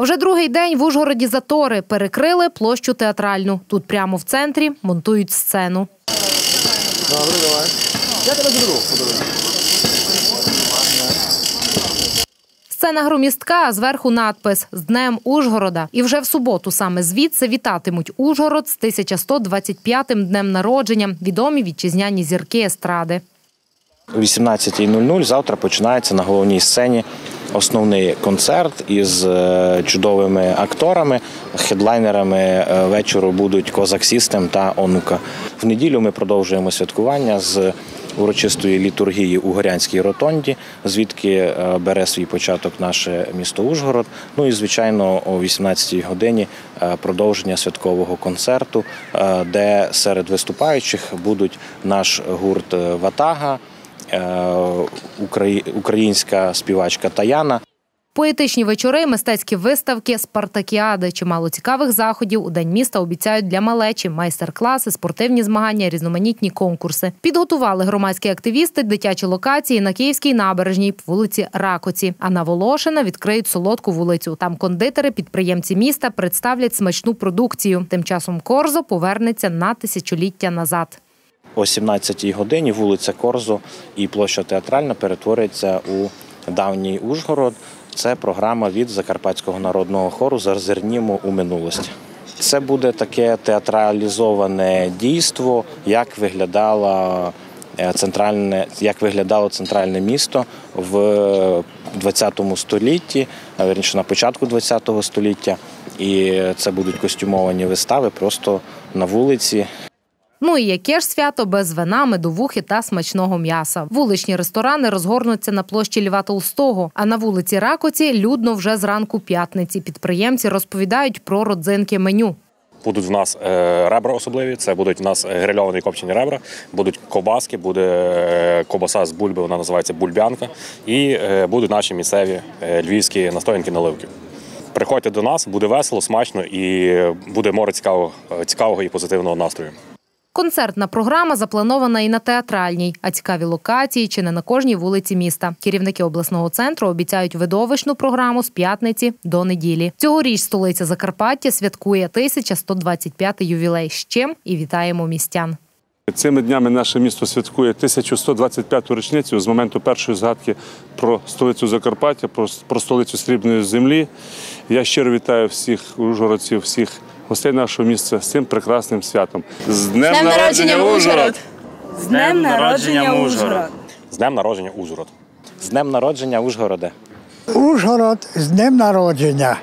Вже другий день в Ужгороді затори перекрили площу театральну. Тут прямо в центрі монтують сцену. Добре, давай. Я тебе заберу. Сцена громістка, а зверху надпис з Днем Ужгорода. І вже в суботу саме звідси вітатимуть Ужгород з 1125-м днем народження. Відомі вітчизняні зірки естради. О 18.00 завтра починається на головній сцені основний концерт із е, чудовими акторами. Хедлайнерами е, вечору будуть Козак Сістем та Онука. В неділю ми продовжуємо святкування з урочистої літургії у Горянській ротонді, звідки е, бере свій початок наше місто Ужгород. Ну і звичайно, о 18-й годині продовження святкового концерту, де серед виступаючих будуть наш гурт Ватага українська співачка Таяна. Поетичні вечори, мистецькі виставки, спартакіади. Чимало цікавих заходів у день міста обіцяють для малечі, майстер-класи, спортивні змагання, різноманітні конкурси. Підготували громадські активісти дитячі локації на Київській набережній вулиці Ракоці. А на Волошина відкриють солодку вулицю. Там кондитери, підприємці міста представлять смачну продукцію. Тим часом Корзо повернеться на тисячоліття назад. О 17-й годині вулиця Корзо і площа театральна перетворюється у давній Ужгород. Це програма від Закарпатського народного хору Зазирнімо у минулості. Це буде таке театралізоване дійство, як виглядала е, центральне, як виглядало центральне місто в 20 столітті, а вірніше на початку 20 століття. І це будуть костюмовані вистави просто на вулиці, Ну і яке ж свято без вина, медовухи та смачного м'яса. Вуличні ресторани розгорнуться на площі Льва Толстого. А на вулиці Ракоці людно вже зранку п'ятниці. Підприємці розповідають про родзинки меню. Будуть в нас е, ребра особливі. Це будуть в нас грильовані копчені ребра, будуть ковбаски, буде е, ковбаса з бульби, вона називається бульбянка, і е, будуть наші місцеві е, львівські настоянки наливки. Приходьте до нас, буде весело, смачно і буде море цікавого, цікавого і позитивного настрою. Концертна програма запланована і на театральній, а цікаві локації чи не на кожній вулиці міста. Керівники обласного центру обіцяють видовищну програму з п'ятниці до неділі. Цьогоріч столиця Закарпаття святкує 1125-й ювілей. З чим і вітаємо містян. Цими днями наше місто святкує 1125-ту річницю з моменту першої згадки про столицю Закарпаття, про, столицю срібної землі. Я щиро вітаю всіх ужгородців, всіх гостей нашого міста з цим прекрасним святом. З днем, Днем народження Ужгород! З днем народження Ужгород! З днем народження Ужгород! з днем народження Ужгорода. Ужгород з днем народження.